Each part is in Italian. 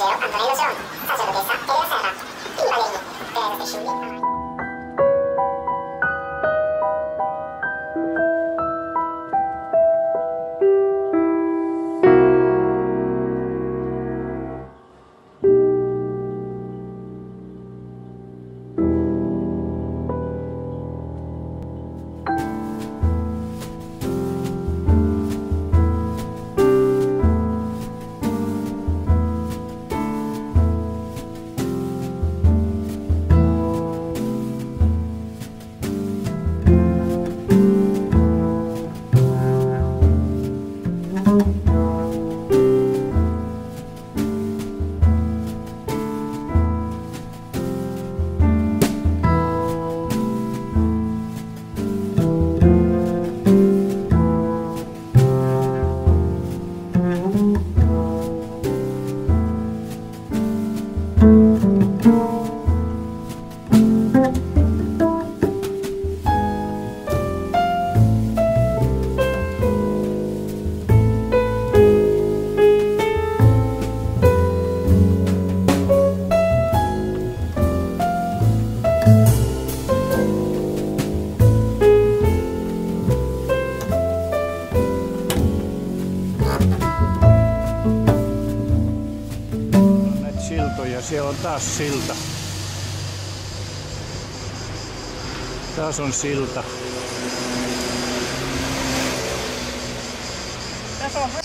ジオアンドレイドョージ。On taas silta. Taas on silta. Gianfranco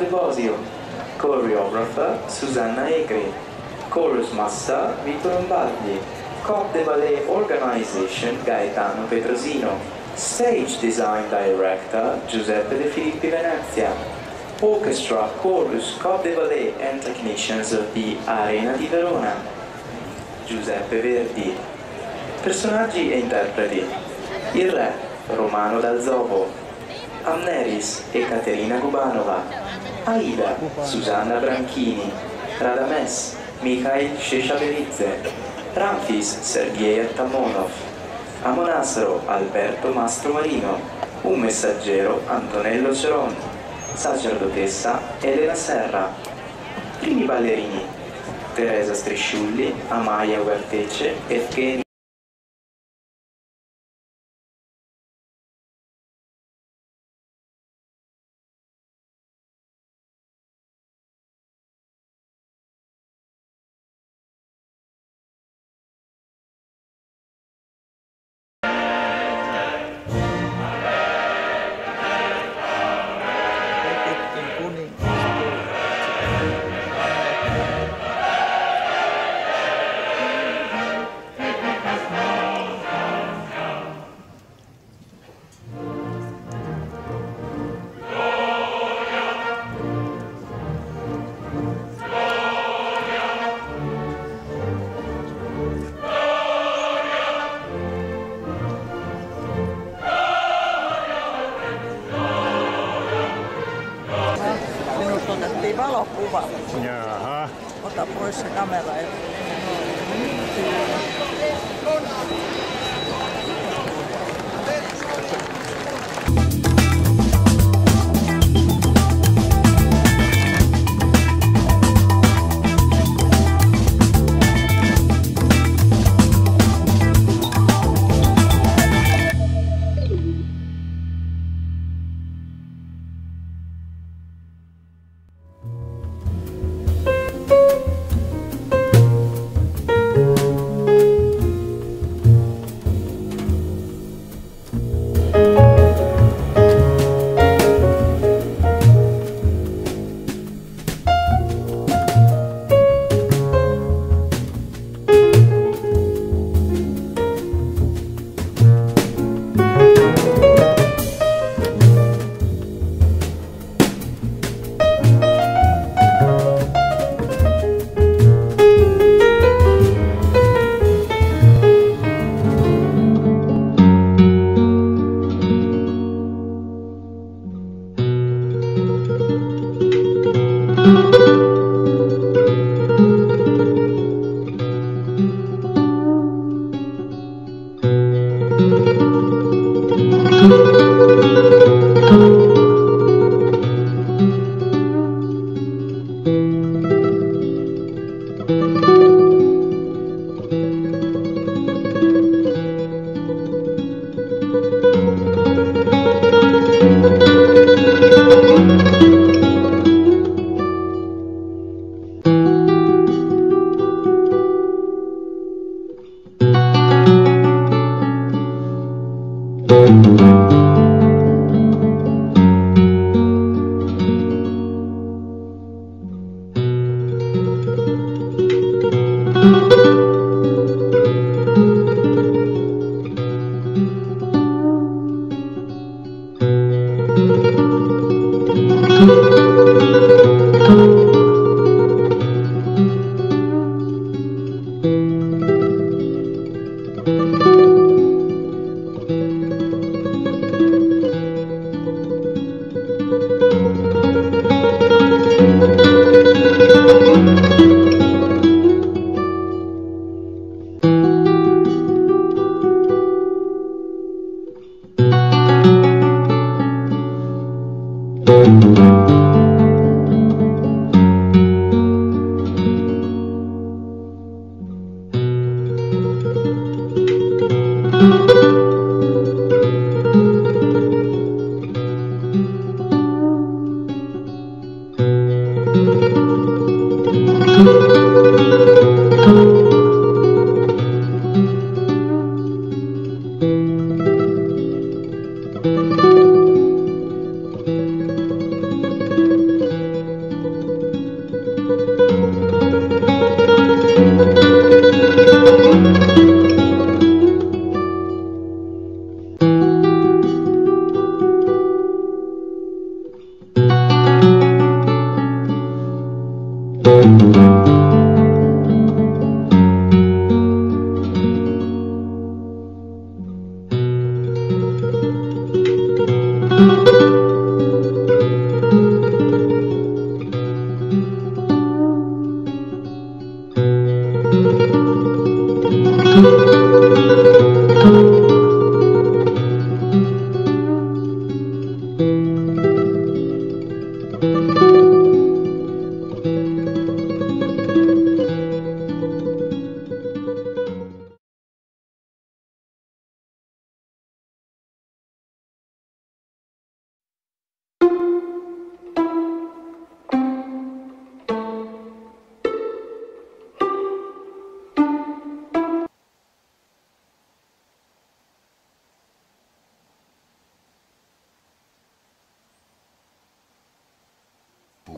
De Bosio, choreographer Susanna Egri, chorus master Vito Lombardi, Cop de Ballet Organization Gaetano Petrosino, stage design director Giuseppe De Filippi Venezia, orchestra, chorus, Cop de Ballet and technicians di Arena di Verona, Giuseppe Verdi. Personaggi e interpreti. Il re, Romano Dal Zobo. Amneris, Ekaterina Gubanova. Aida, Susanna Branchini. Radames, Mikhail Sheshavelidze. Ramfis, Sergei Attamonov. Amonasro, Alberto Mastro Marino. Un messaggero, Antonello Ceron. Sacerdotessa, Elena Serra. Primi ballerini, Teresa Strisciulli, Amaya Uertece, Evgeny kuva. Jaha. Ota pois se kamera. Thank.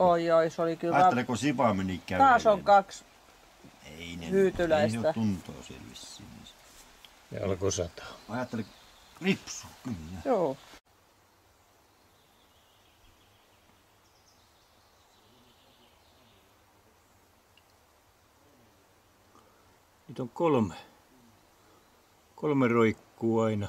Oi, oi, se oli kyllä... Ajatteleko Sipa meni kävelemään? Taas on kaksi. Ei ne hyytyläistä. Ei se ole tuntoa siellä vissiin. Ja alkoi sataa. Ajattelin, ripsu, kyllä. Joo. Nyt on kolme. Kolme roikkuu aina.